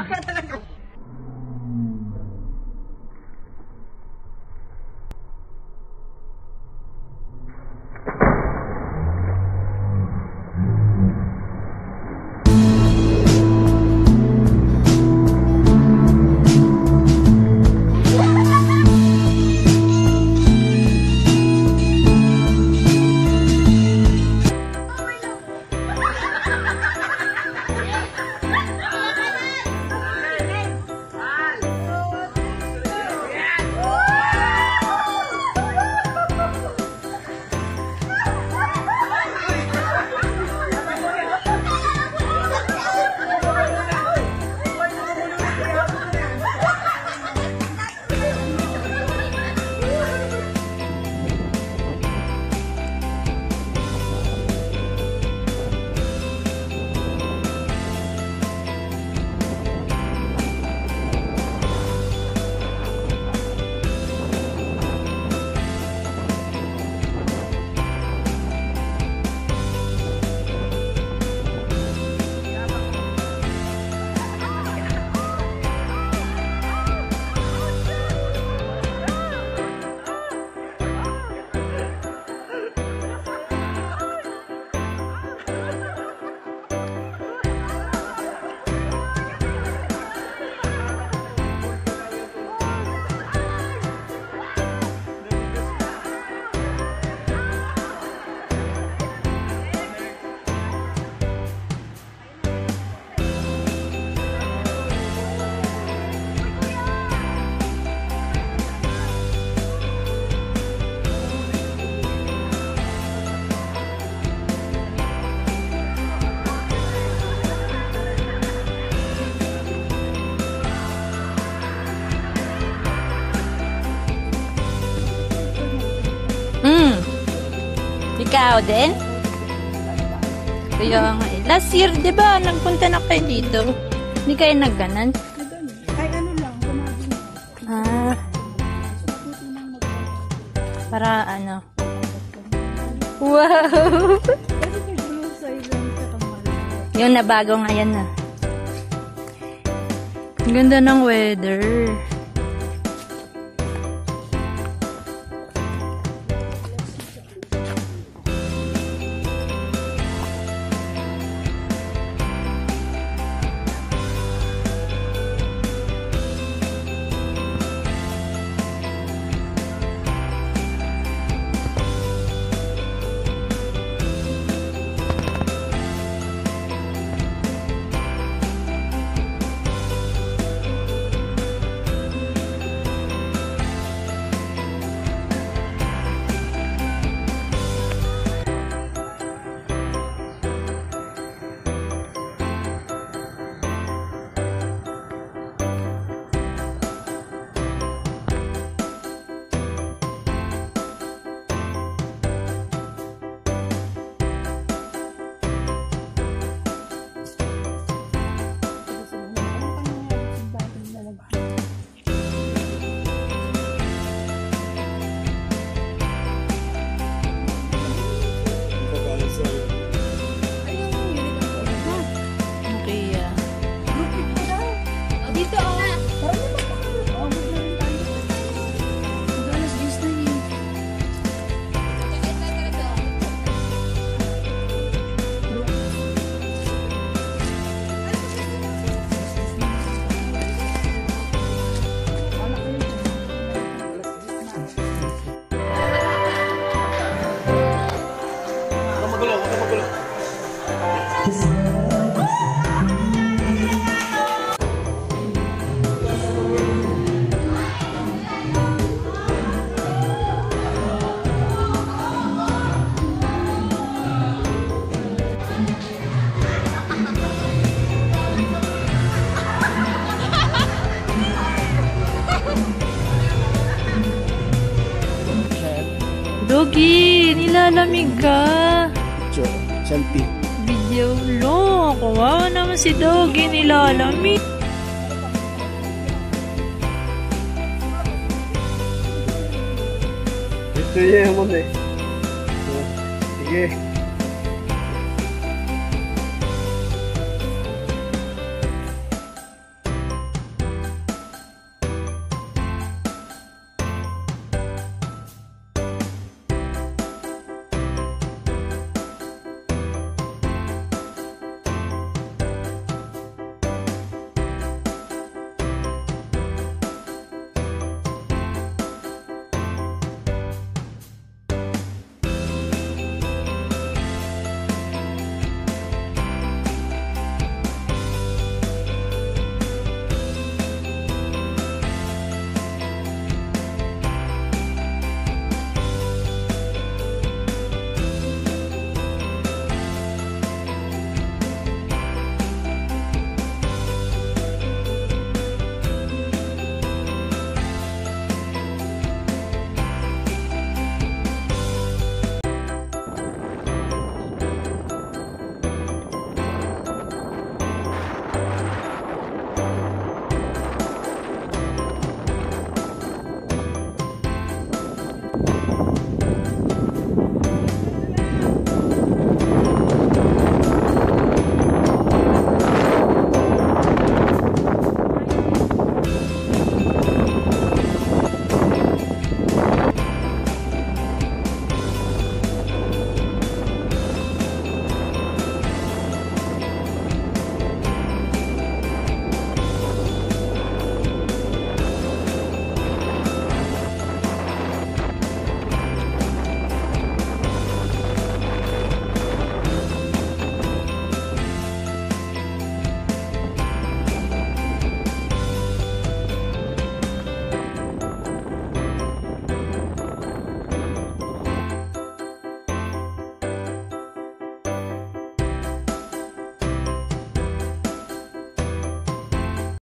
Bájate Ikaw din? Kaya nga eh. Last year, di ba, nagpunta na kayo dito? Hindi kayo nagganan? Ay, ano lang, kumabi. Ah. Para ano? Wow! Yung nabago ngayon na. Ang ganda ng weather. Doggy, nilalamig ka. Selfie. Video lo, kawawa naman si Doggy, nilalamig. Ito yan mo eh. Sige.